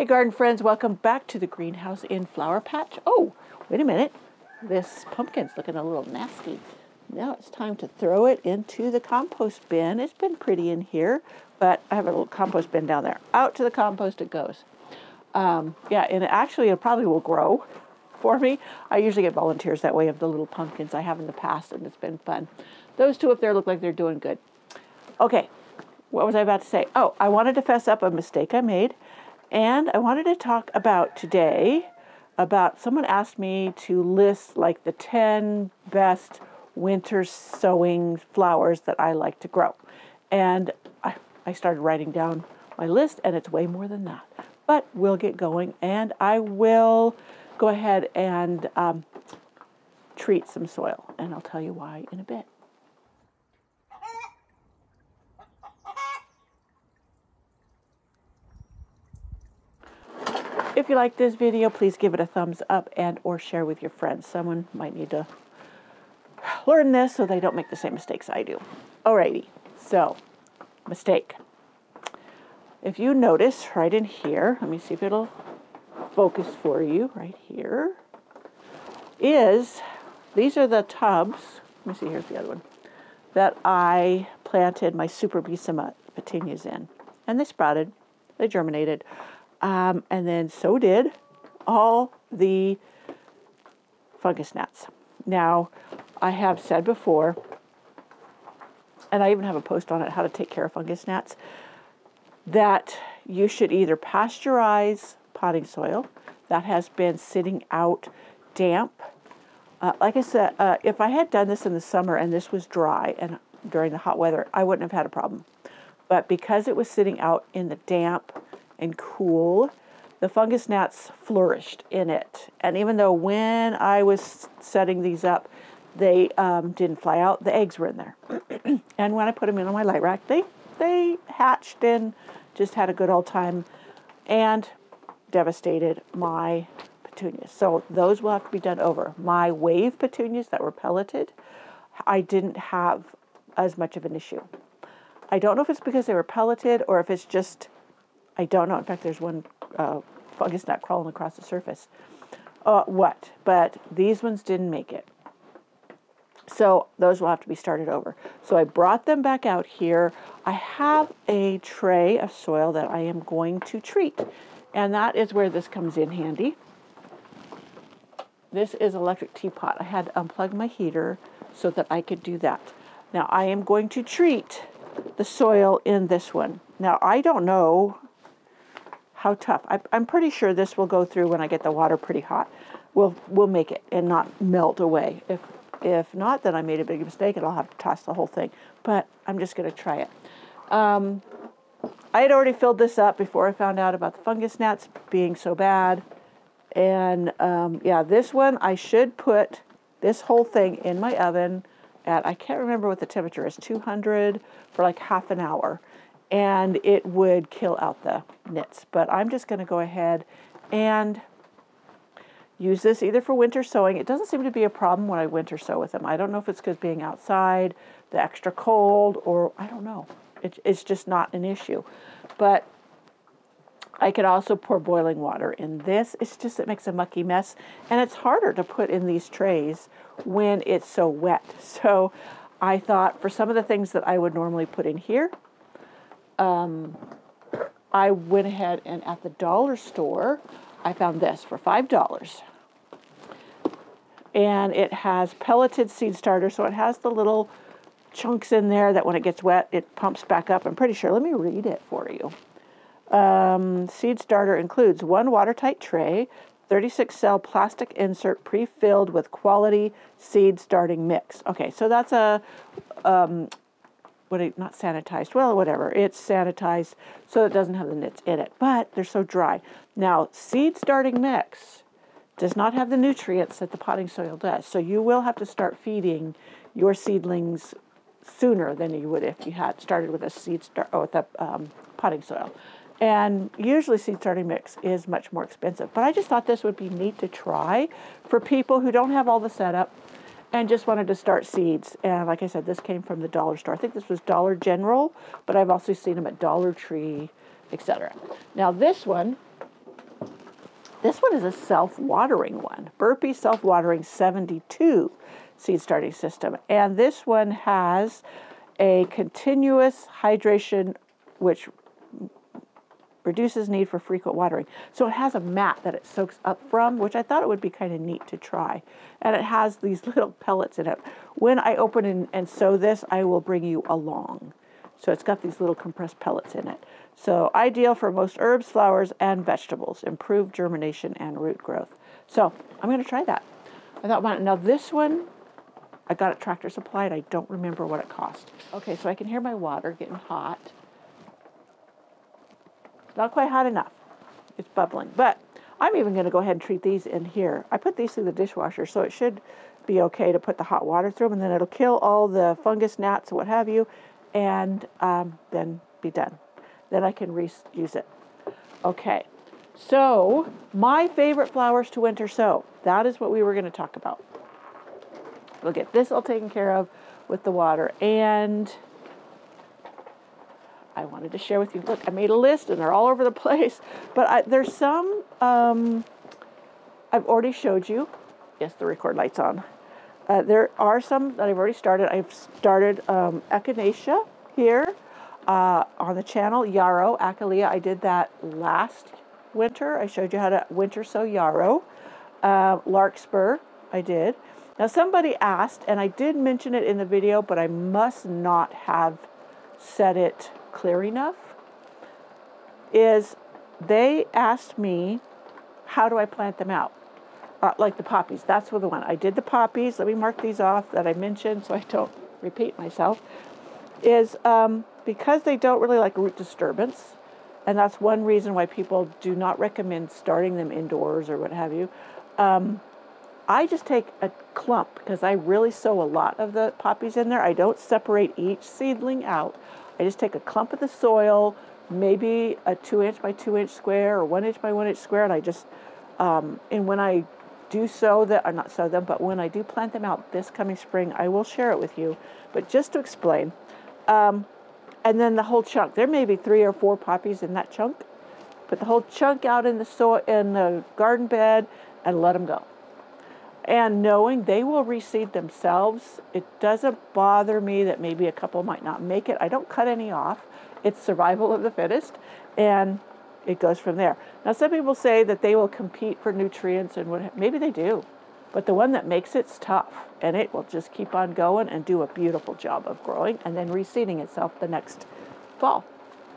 Hey garden friends, welcome back to the greenhouse in Flower Patch. Oh, wait a minute. This pumpkin's looking a little nasty. Now it's time to throw it into the compost bin. It's been pretty in here, but I have a little compost bin down there. Out to the compost it goes. Um, yeah, and actually it probably will grow for me. I usually get volunteers that way of the little pumpkins I have in the past, and it's been fun. Those two up there look like they're doing good. Okay, what was I about to say? Oh, I wanted to fess up a mistake I made, and I wanted to talk about today about someone asked me to list like the 10 best winter sowing flowers that I like to grow. And I, I started writing down my list, and it's way more than that. But we'll get going, and I will go ahead and um, treat some soil, and I'll tell you why in a bit. If you like this video, please give it a thumbs up and or share with your friends. Someone might need to learn this so they don't make the same mistakes I do. Alrighty, so mistake. If you notice right in here, let me see if it'll focus for you right here, is these are the tubs. Let me see, here's the other one that I planted my Super Bellissima petunias in. And they sprouted, they germinated. Um, and then so did all the fungus gnats. Now, I have said before, and I even have a post on it, how to take care of fungus gnats, that you should either pasteurize potting soil that has been sitting out damp. Uh, like I said, uh, if I had done this in the summer and this was dry and during the hot weather, I wouldn't have had a problem. But because it was sitting out in the damp and cool, the fungus gnats flourished in it. And even though when I was setting these up, they um, didn't fly out, the eggs were in there. and when I put them in on my light rack, they, they hatched and just had a good old time and devastated my petunias. So those will have to be done over. My wave petunias that were pelleted, I didn't have as much of an issue. I don't know if it's because they were pelleted or if it's just I don't know. In fact, there's one uh, fungus gnat crawling across the surface. Uh, what? But these ones didn't make it. So those will have to be started over. So I brought them back out here. I have a tray of soil that I am going to treat. And that is where this comes in handy. This is electric teapot. I had to unplug my heater so that I could do that. Now I am going to treat the soil in this one. Now I don't know how tough. I, I'm pretty sure this will go through when I get the water pretty hot. We'll, we'll make it and not melt away. If, if not, then I made a big mistake and I'll have to toss the whole thing. But I'm just going to try it. Um, I had already filled this up before I found out about the fungus gnats being so bad. And um, yeah, this one I should put this whole thing in my oven at, I can't remember what the temperature is, 200 for like half an hour and it would kill out the nits. But I'm just going to go ahead and use this either for winter sowing. It doesn't seem to be a problem when I winter sow with them. I don't know if it's because being outside, the extra cold, or I don't know. It, it's just not an issue. But I could also pour boiling water in this. It's just it makes a mucky mess, and it's harder to put in these trays when it's so wet. So I thought for some of the things that I would normally put in here, um, I went ahead and at the dollar store, I found this for $5. And it has pelleted seed starter, so it has the little chunks in there that when it gets wet, it pumps back up. I'm pretty sure. Let me read it for you. Um, seed starter includes one watertight tray, 36 cell plastic insert pre filled with quality seed starting mix. Okay, so that's a um, what it, not sanitized, well, whatever. It's sanitized so it doesn't have the nits in it, but they're so dry. Now, seed starting mix does not have the nutrients that the potting soil does, so you will have to start feeding your seedlings sooner than you would if you had started with a seed start oh, with a um, potting soil. And usually, seed starting mix is much more expensive. But I just thought this would be neat to try for people who don't have all the setup and just wanted to start seeds. And like I said, this came from the dollar store. I think this was Dollar General, but I've also seen them at Dollar Tree, etc. Now this one This one is a self-watering one. Burpee self-watering 72 seed starting system. And this one has a continuous hydration which reduces need for frequent watering. So it has a mat that it soaks up from, which I thought it would be kind of neat to try. And it has these little pellets in it. When I open and, and sow this, I will bring you along. So it's got these little compressed pellets in it. So ideal for most herbs, flowers, and vegetables. Improved germination and root growth. So I'm going to try that. I thought, well, now this one, I got at Tractor Supply, and I don't remember what it cost. Okay, so I can hear my water getting hot. Not quite hot enough. It's bubbling. But I'm even going to go ahead and treat these in here. I put these through the dishwasher, so it should be okay to put the hot water through them, and then it'll kill all the fungus gnats, what have you, and um, then be done. Then I can reuse it. Okay, so my favorite flowers to winter sow. That is what we were going to talk about. We'll get this all taken care of with the water. And I wanted to share with you. Look, I made a list and they're all over the place. But I, there's some um, I've already showed you. Yes, the record light's on. Uh, there are some that I've already started. I've started um, Echinacea here uh, on the channel. Yarrow, Achillea, I did that last winter. I showed you how to winter sow yarrow. Uh, larkspur, I did. Now somebody asked, and I did mention it in the video, but I must not have said it clear enough, is they asked me, how do I plant them out? Uh, like the poppies, that's what the one. I did the poppies, let me mark these off that I mentioned so I don't repeat myself, is um, because they don't really like root disturbance, and that's one reason why people do not recommend starting them indoors or what have you. Um, I just take a clump because I really sow a lot of the poppies in there. I don't separate each seedling out. I just take a clump of the soil, maybe a two inch by two inch square or one inch by one inch square, and I just, um, and when I do sow that, or not sow them, but when I do plant them out this coming spring, I will share it with you. But just to explain, um, and then the whole chunk, there may be three or four poppies in that chunk, put the whole chunk out in the soil, in the garden bed and let them go and knowing they will reseed themselves. It doesn't bother me that maybe a couple might not make it. I don't cut any off. It's survival of the fittest, and it goes from there. Now, some people say that they will compete for nutrients and what maybe they do, but the one that makes it's tough, and it will just keep on going and do a beautiful job of growing and then reseeding itself the next fall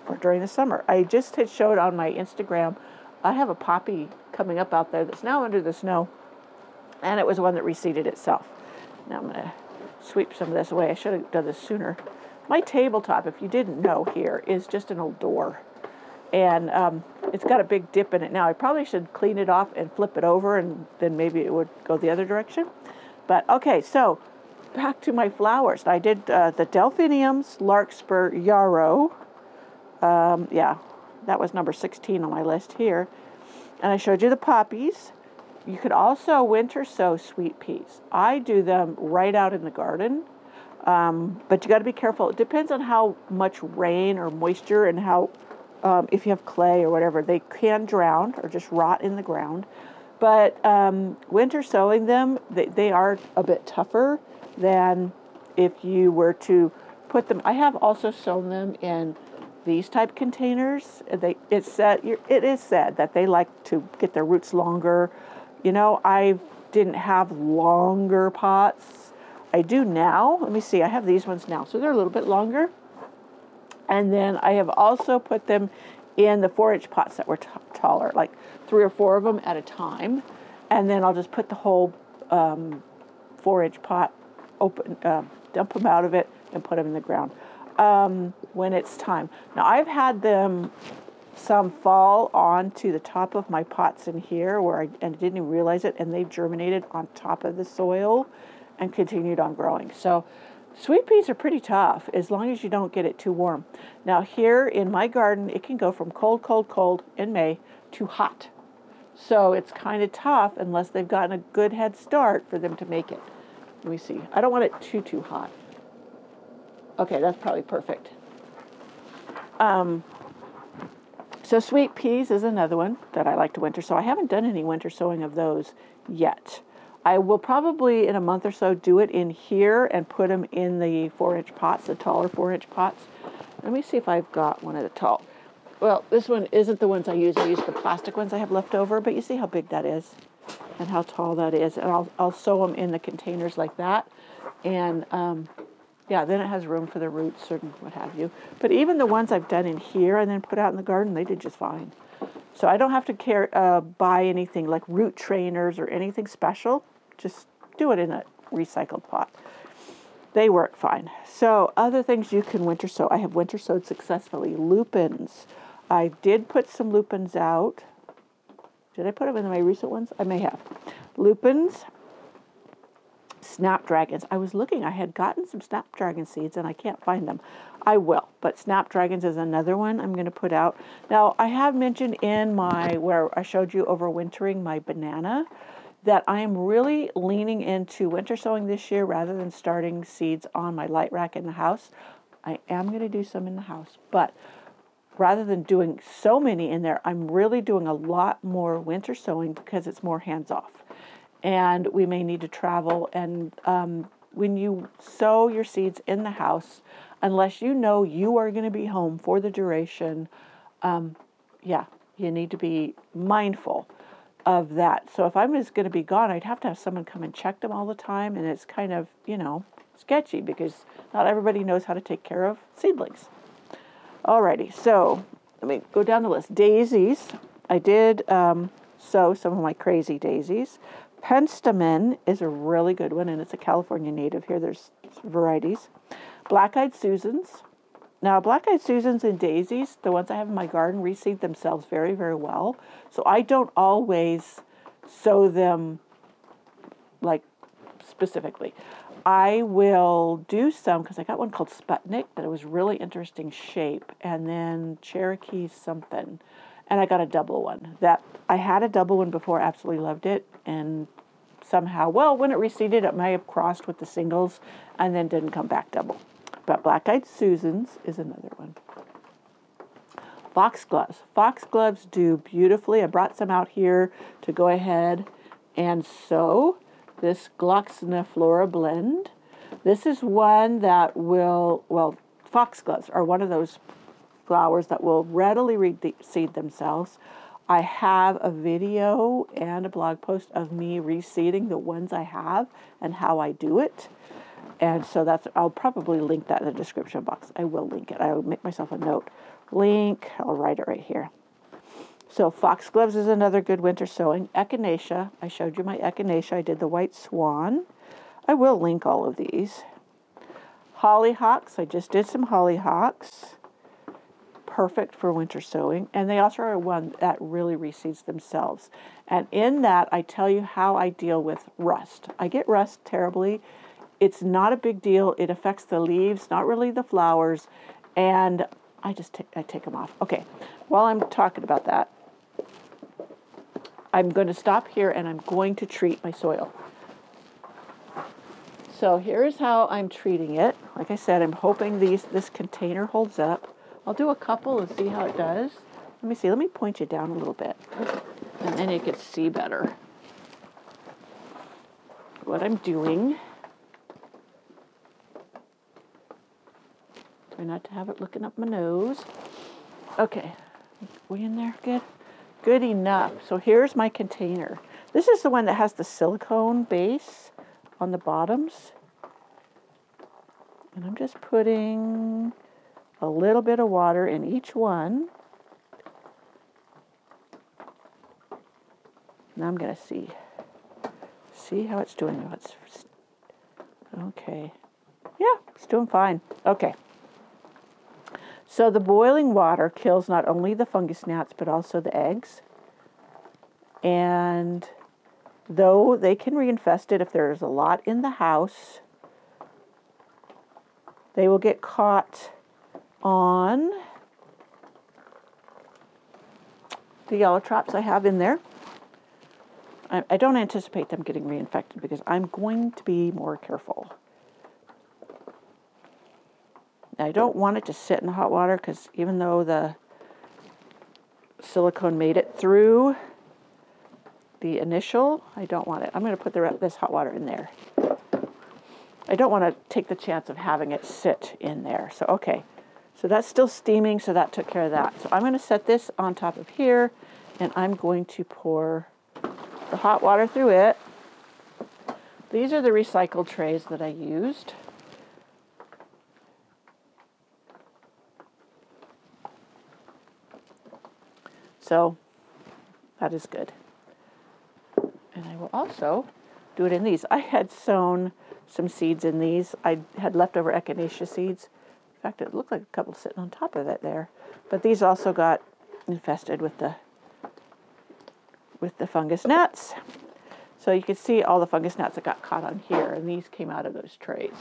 or during the summer. I just had showed on my Instagram. I have a poppy coming up out there that's now under the snow and it was one that reseeded itself. Now I'm going to sweep some of this away. I should have done this sooner. My tabletop, if you didn't know here, is just an old door. And um, it's got a big dip in it now. I probably should clean it off and flip it over, and then maybe it would go the other direction. But okay, so back to my flowers. I did uh, the delphiniums, larkspur, yarrow. Um, yeah, that was number 16 on my list here. And I showed you the poppies. You could also winter sow sweet peas. I do them right out in the garden, um, but you got to be careful. It depends on how much rain or moisture and how, um, if you have clay or whatever, they can drown or just rot in the ground. But um, winter sowing them, they, they are a bit tougher than if you were to put them. I have also sown them in these type containers. They, it's said, it is said that they like to get their roots longer you know, I didn't have longer pots. I do now. Let me see. I have these ones now, so they're a little bit longer. And then I have also put them in the four inch pots that were taller, like three or four of them at a time. And then I'll just put the whole um, four inch pot open, uh, dump them out of it, and put them in the ground um, when it's time. Now I've had them some fall onto the top of my pots in here where I, and didn't even realize it, and they've germinated on top of the soil and continued on growing. So sweet peas are pretty tough as long as you don't get it too warm. Now here in my garden, it can go from cold, cold, cold in May to hot. So it's kind of tough unless they've gotten a good head start for them to make it. Let me see. I don't want it too, too hot. Okay, that's probably perfect. Um, So sweet peas is another one that I like to winter sow. I haven't done any winter sowing of those yet. I will probably in a month or so do it in here and put them in the four inch pots, the taller four inch pots. Let me see if I've got one of the tall. Well, this one isn't the ones I use. I use the plastic ones I have left over, but you see how big that is and how tall that is. And I'll, I'll sow them in the containers like that. And um, yeah, then it has room for the roots or what have you. But even the ones I've done in here and then put out in the garden, they did just fine. So I don't have to care, uh, buy anything like root trainers or anything special. Just do it in a recycled pot. They work fine. So other things you can winter sow. I have winter sowed successfully. Lupins. I did put some lupins out. Did I put them in my recent ones? I may have. Lupins snapdragons. I was looking, I had gotten some snapdragon seeds and I can't find them. I will, but snapdragons is another one I'm going to put out. Now, I have mentioned in my, where I showed you overwintering my banana, that I am really leaning into winter sowing this year rather than starting seeds on my light rack in the house. I am going to do some in the house, but rather than doing so many in there, I'm really doing a lot more winter sowing because it's more hands off and we may need to travel. And um, when you sow your seeds in the house, unless you know you are going to be home for the duration, um, yeah, you need to be mindful of that. So if I'm just going to be gone, I'd have to have someone come and check them all the time, and it's kind of, you know, sketchy because not everybody knows how to take care of seedlings. Alrighty, so let me go down the list. Daisies. I did um, sow some of my crazy daisies. Penstemon is a really good one, and it's a California native. Here, there's varieties. Black eyed Susans. Now, black eyed Susans and daisies, the ones I have in my garden, reseed themselves very, very well. So I don't always sow them like specifically. I will do some because I got one called Sputnik that it was really interesting shape, and then Cherokee something and I got a double one. That I had a double one before, absolutely loved it, and somehow, well, when it reseeded, it may have crossed with the singles and then didn't come back double. But Black Eyed Susans is another one. Foxgloves. Foxgloves do beautifully. I brought some out here to go ahead and sow this Gloxiniflora blend. This is one that will, well, foxgloves are one of those flowers that will readily reseed themselves. I have a video and a blog post of me reseeding the ones I have and how I do it. And so that's, I'll probably link that in the description box. I will link it. I'll make myself a note. Link, I'll write it right here. So foxgloves is another good winter sowing. Echinacea, I showed you my echinacea. I did the white swan. I will link all of these. Hollyhocks, I just did some hollyhocks perfect for winter sowing. And they also are one that really reseeds themselves. And in that, I tell you how I deal with rust. I get rust terribly. It's not a big deal. It affects the leaves, not really the flowers. And I just t- I take them off. Okay, while I'm talking about that, I'm going to stop here and I'm going to treat my soil. So here's how I'm treating it. Like I said, I'm hoping these this container holds up. I'll do a couple and see how it does. Let me see. Let me point you down a little bit. And then you can see better what I'm doing. Try not to have it looking up my nose. Okay. We in there? Good? Good enough. So here's my container. This is the one that has the silicone base on the bottoms. And I'm just putting a little bit of water in each one. Now I'm going to see. See how it's doing. It's, okay. Yeah, it's doing fine. Okay. So the boiling water kills not only the fungus gnats, but also the eggs. And though they can reinfest it if there's a lot in the house, they will get caught on the yellow traps I have in there. I, I don't anticipate them getting reinfected because I'm going to be more careful. I don't want it to sit in the hot water because even though the silicone made it through the initial. I don't want it. I'm going to put the, this hot water in there. I don't want to take the chance of having it sit in there. So, okay. So that's still steaming, so that took care of that. So I'm going to set this on top of here, and I'm going to pour the hot water through it. These are the recycled trays that I used. So that is good. And I will also do it in these. I had sown some seeds in these. I had leftover echinacea seeds. In fact, it looked like a couple sitting on top of it there. But these also got infested with the with the fungus gnats. So you can see all the fungus gnats that got caught on here, and these came out of those trays.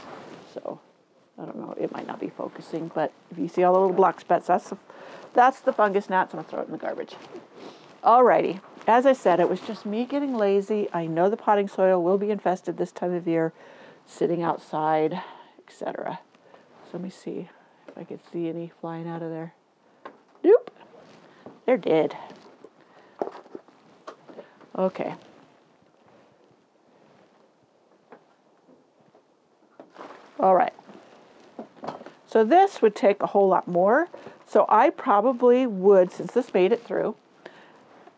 So I don't know, it might not be focusing, but if you see all the little black specks, that's the, that's the fungus gnats. I'm gonna throw it in the garbage. Alrighty, as I said, it was just me getting lazy. I know the potting soil will be infested this time of year, sitting outside, etc. Let me see if I could see any flying out of there. Nope, they're dead. Okay. All right. So this would take a whole lot more. So I probably would, since this made it through,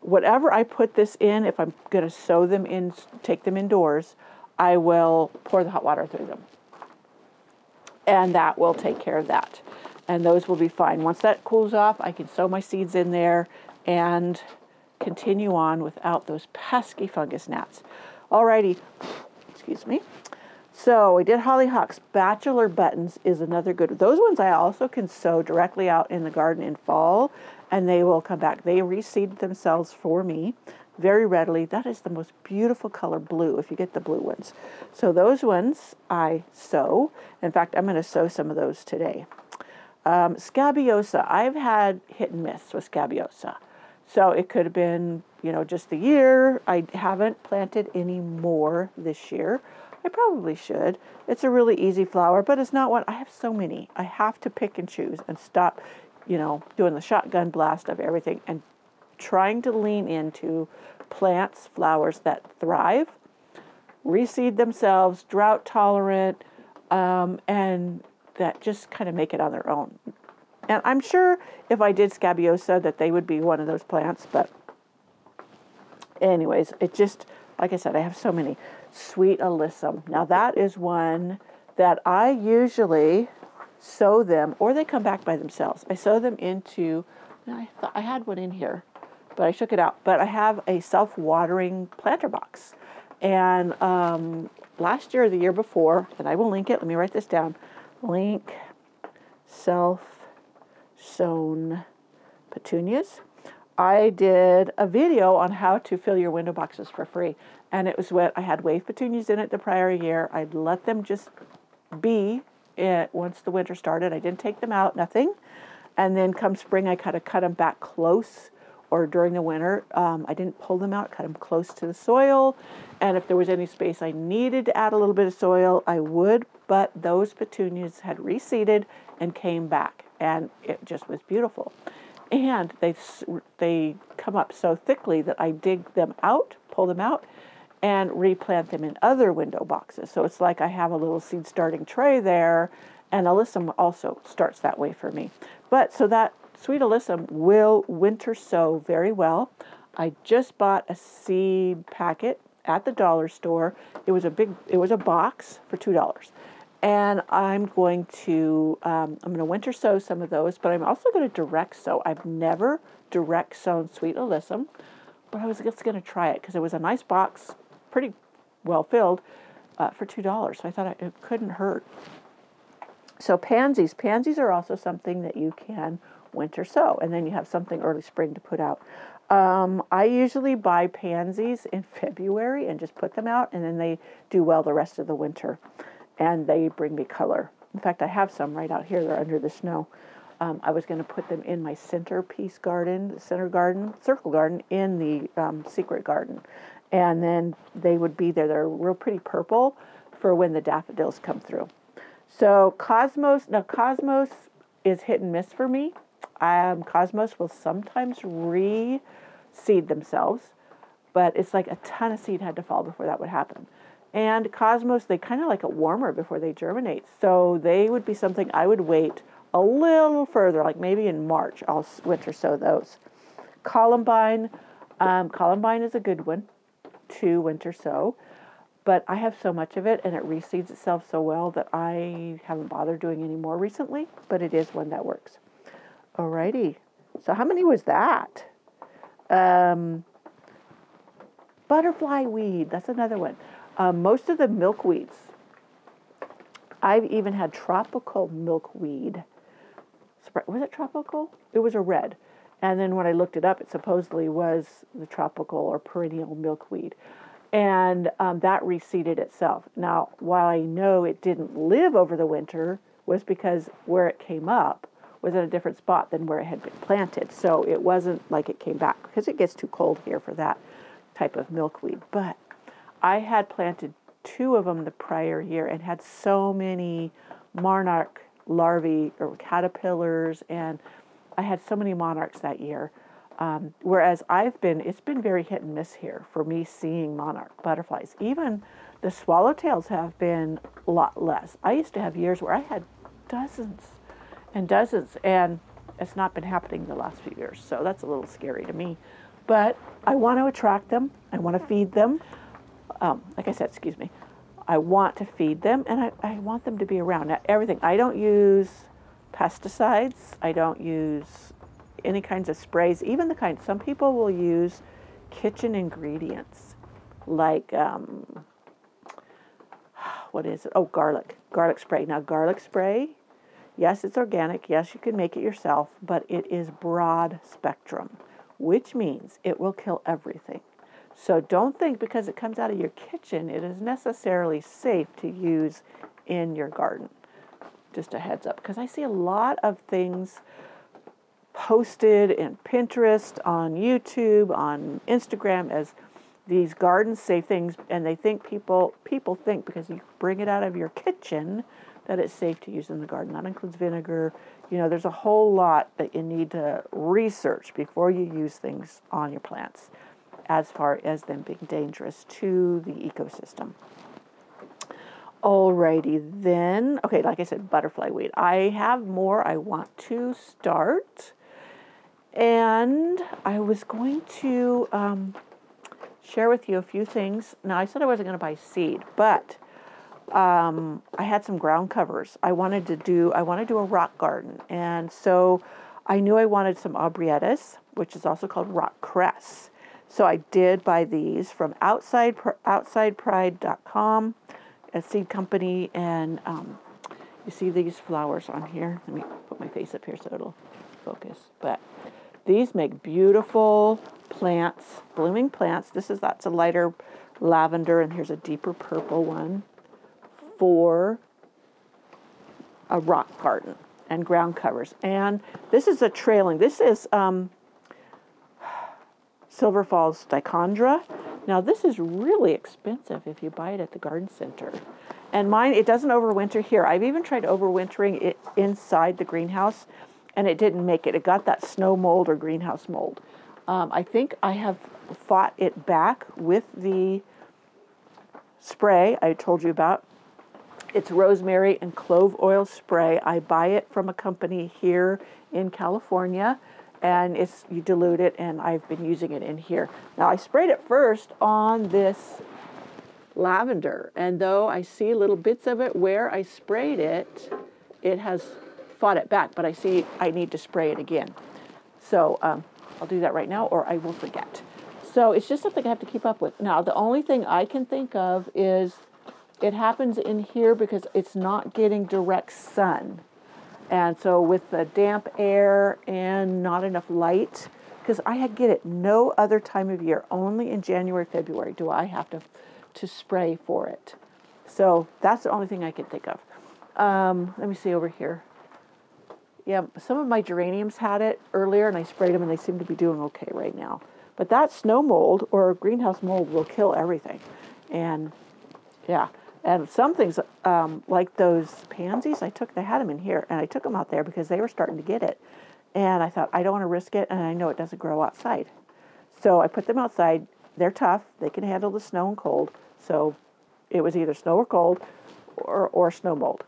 whatever I put this in, if I'm going to sow them in, take them indoors, I will pour the hot water through them. And that will take care of that. And those will be fine. Once that cools off, I can sow my seeds in there and continue on without those pesky fungus gnats. Alrighty, excuse me. So we did hollyhocks. Bachelor buttons is another good. Those ones I also can sow directly out in the garden in fall, and they will come back. They reseed themselves for me very readily. That is the most beautiful color blue if you get the blue ones. So those ones I sow. In fact, I'm going to sow some of those today. Um, scabiosa. I've had hit and miss with scabiosa. So it could have been, you know, just the year. I haven't planted any more this year. I probably should. It's a really easy flower, but it's not one. I have so many. I have to pick and choose and stop, you know, doing the shotgun blast of everything and trying to lean into plants, flowers that thrive, reseed themselves, drought tolerant, um, and that just kind of make it on their own. And I'm sure if I did scabiosa that they would be one of those plants, but anyways, it just like I said, I have so many. Sweet alyssum. Now that is one that I usually sow them, or they come back by themselves. I sow them into. I I had one in here, but I shook it out. But I have a self-watering planter box, and um, last year or the year before, and I will link it. Let me write this down. Link self-sown petunias. I did a video on how to fill your window boxes for free. And it was what I had wave petunias in it the prior year. I'd let them just be it once the winter started. I didn't take them out, nothing. And then come spring, I kind of cut them back close, or during the winter, um, I didn't pull them out, cut them close to the soil. And if there was any space I needed to add a little bit of soil, I would. But those petunias had reseeded and came back, and it just was beautiful and they they come up so thickly that I dig them out, pull them out, and replant them in other window boxes. So it's like I have a little seed starting tray there, and alyssum also starts that way for me. But so that sweet alyssum will winter sow very well. I just bought a seed packet at the dollar store. It was a big, it was a box for two dollars, and I'm going to um, I'm going to winter sow some of those, but I'm also going to direct sow. I've never direct sown sweet alyssum, but I was just going to try it because it was a nice box, pretty well filled, uh, for two dollars. So I thought it couldn't hurt. So pansies, pansies are also something that you can winter sow, and then you have something early spring to put out. Um, I usually buy pansies in February and just put them out, and then they do well the rest of the winter and they bring me color. In fact, I have some right out here. They're under the snow. Um, I was going to put them in my centerpiece garden, the center garden, circle garden, in the um, secret garden. And then they would be there. They're real pretty purple for when the daffodils come through. So Cosmos, now Cosmos is hit and miss for me. Um, Cosmos will sometimes reseed themselves, but it's like a ton of seed had to fall before that would happen. And Cosmos, they kind of like it warmer before they germinate. So they would be something I would wait a little further, like maybe in March, I'll winter sow those. Columbine, um, Columbine is a good one to winter sow, but I have so much of it and it reseeds itself so well that I haven't bothered doing any more recently, but it is one that works. Alrighty, so how many was that? Um, butterfly weed, that's another one. Um, most of the milkweeds, I've even had tropical milkweed. Was it tropical? It was a red. And then when I looked it up, it supposedly was the tropical or perennial milkweed. And um, that reseeded itself. Now, while I know it didn't live over the winter, was because where it came up was in a different spot than where it had been planted. So it wasn't like it came back because it gets too cold here for that type of milkweed. But I had planted two of them the prior year and had so many monarch larvae or caterpillars, and I had so many monarchs that year. Um, whereas I've been, it's been very hit and miss here for me seeing monarch butterflies. Even the swallowtails have been a lot less. I used to have years where I had dozens and dozens, and it's not been happening the last few years. So that's a little scary to me. But I want to attract them, I want to feed them. Um, like I said, excuse me, I want to feed them and I, I want them to be around. Now, everything, I don't use pesticides, I don't use any kinds of sprays, even the kind, some people will use kitchen ingredients like, um, what is it? Oh, garlic, garlic spray. Now, garlic spray, yes, it's organic. Yes, you can make it yourself, but it is broad spectrum, which means it will kill everything. So don't think because it comes out of your kitchen, it is necessarily safe to use in your garden. Just a heads up, because I see a lot of things posted in Pinterest, on YouTube, on Instagram as these garden safe things, and they think people people think because you bring it out of your kitchen that it's safe to use in the garden. That includes vinegar. You know, there's a whole lot that you need to research before you use things on your plants as far as them being dangerous to the ecosystem. Alrighty then. Okay, like I said, butterfly weed. I have more I want to start. And I was going to um, share with you a few things. Now, I said I wasn't going to buy seed, but um, I had some ground covers. I wanted to do, I want to do a rock garden. And so I knew I wanted some aubrietas, which is also called rock cress. So I did buy these from outside outsidepride.com, a seed company, and um, you see these flowers on here. Let me put my face up here so it'll focus. But these make beautiful plants, blooming plants. This is that's a lighter lavender, and here's a deeper purple one for a rock garden and ground covers. And this is a trailing. This is um, Silver Falls dichondra. Now this is really expensive if you buy it at the garden center. And mine, it doesn't overwinter here. I've even tried overwintering it inside the greenhouse and it didn't make it. It got that snow mold or greenhouse mold. Um, I think I have fought it back with the spray I told you about. It's rosemary and clove oil spray. I buy it from a company here in California and it's you dilute it and I've been using it in here. Now I sprayed it first on this lavender and though I see little bits of it where I sprayed it, it has fought it back, but I see I need to spray it again. So um, I'll do that right now or I will forget. So it's just something I have to keep up with. Now the only thing I can think of is it happens in here because it's not getting direct sun. And so with the damp air and not enough light, because I get it no other time of year, only in January, February do I have to, to spray for it. So that's the only thing I can think of. Um, let me see over here. Yeah, some of my geraniums had it earlier and I sprayed them and they seem to be doing okay right now. But that snow mold or greenhouse mold will kill everything. And yeah, and some things, um, like those pansies, I took, they had them in here, and I took them out there because they were starting to get it. And I thought, I don't want to risk it, and I know it doesn't grow outside. So I put them outside. They're tough, they can handle the snow and cold. So it was either snow or cold or, or snow mold.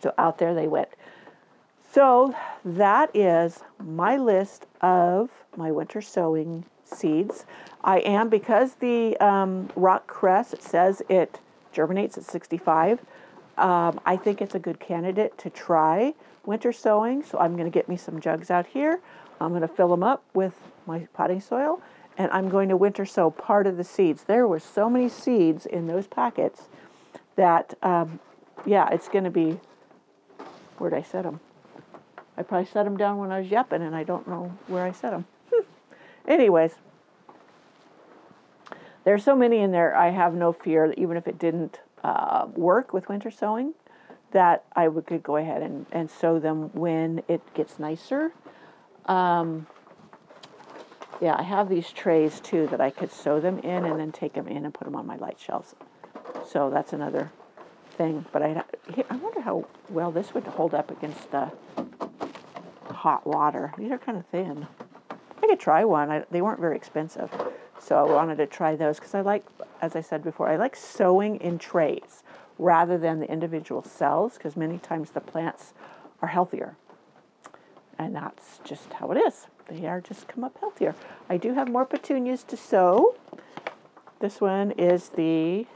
So out there they went. So that is my list of my winter sowing seeds. I am, because the um, rock cress, it says it germinates at 65. Um, I think it's a good candidate to try winter sowing. So I'm going to get me some jugs out here. I'm going to fill them up with my potting soil and I'm going to winter sow part of the seeds. There were so many seeds in those packets that, um, yeah, it's going to be, where'd I set them? I probably set them down when I was yapping and I don't know where I set them. Anyways, there's so many in there, I have no fear that even if it didn't uh, work with winter sowing, that I would, could go ahead and, and sow them when it gets nicer. Um, yeah, I have these trays too that I could sow them in and then take them in and put them on my light shelves. So that's another thing. But I, I wonder how well this would hold up against the hot water. These are kind of thin. I could try one. I, they weren't very expensive. So I wanted to try those because I like, as I said before, I like sowing in trays rather than the individual cells because many times the plants are healthier. And that's just how it is. They are just come up healthier. I do have more petunias to sow. This one is the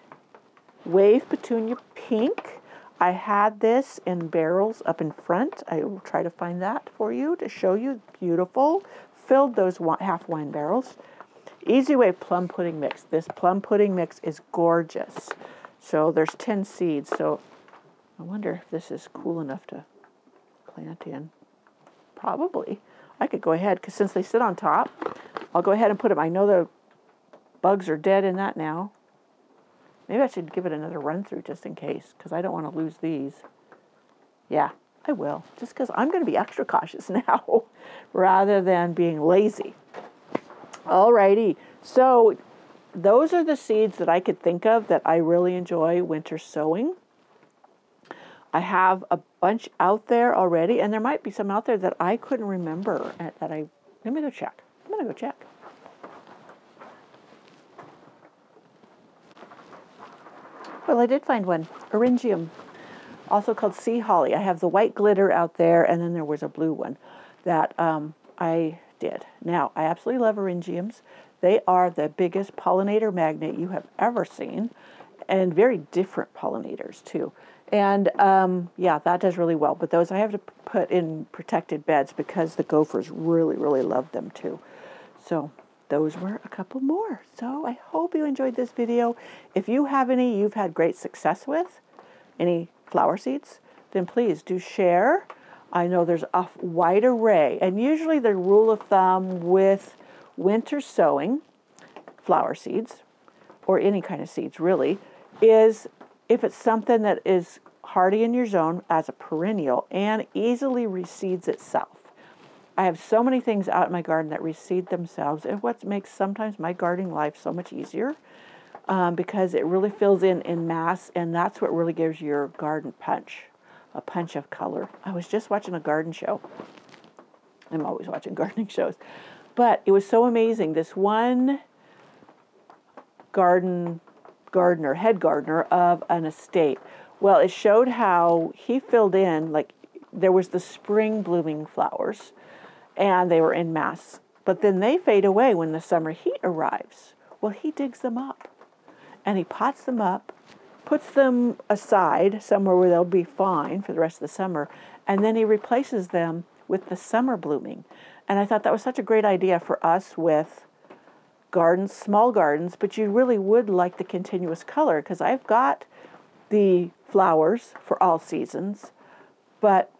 Wave Petunia Pink. I had this in barrels up in front. I will try to find that for you to show you. Beautiful. Filled those half wine barrels. Easy Wave Plum Pudding Mix. This plum pudding mix is gorgeous. So there's 10 seeds. So I wonder if this is cool enough to plant in. Probably. I could go ahead, because since they sit on top, I'll go ahead and put them. I know the bugs are dead in that now. Maybe I should give it another run through just in case, because I don't want to lose these. Yeah, I will, just because I'm going to be extra cautious now rather than being lazy. Alrighty, so those are the seeds that I could think of that I really enjoy winter sowing. I have a bunch out there already, and there might be some out there that I couldn't remember that I. Let me go check. I'm gonna go check. Well, I did find one, Eryngium, also called sea holly. I have the white glitter out there, and then there was a blue one that um, I did. Now, I absolutely love Eryngiums. They are the biggest pollinator magnet you have ever seen, and very different pollinators too. And um, yeah, that does really well. But those I have to put in protected beds because the gophers really, really love them too. So those were a couple more. So I hope you enjoyed this video. If you have any you've had great success with, any flower seeds, then please do share. I know there's a wide array. And usually the rule of thumb with winter sowing, flower seeds, or any kind of seeds really, is if it's something that is hardy in your zone as a perennial and easily reseeds itself. I have so many things out in my garden that reseed themselves, and what makes sometimes my gardening life so much easier um, because it really fills in in mass, and that's what really gives your garden punch a punch of color. I was just watching a garden show. I'm always watching gardening shows. But it was so amazing. This one garden gardener, head gardener of an estate. Well, it showed how he filled in, like, there was the spring blooming flowers, and they were in mass. But then they fade away when the summer heat arrives. Well, he digs them up and he pots them up, puts them aside somewhere where they'll be fine for the rest of the summer, and then he replaces them with the summer blooming. And I thought that was such a great idea for us with gardens, small gardens, but you really would like the continuous color because I've got the flowers for all seasons, but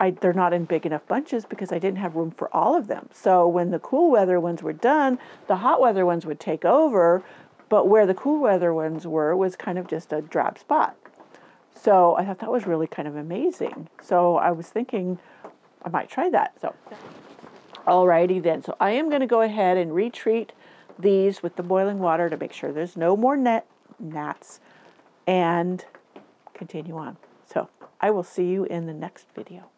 I, they're not in big enough bunches because I didn't have room for all of them. So when the cool weather ones were done, the hot weather ones would take over, but where the cool weather ones were was kind of just a drab spot. So I thought that was really kind of amazing. So I was thinking I might try that. So Alrighty then, so I am going to go ahead and retreat these with the boiling water to make sure there's no more net gnats and continue on. So I will see you in the next video.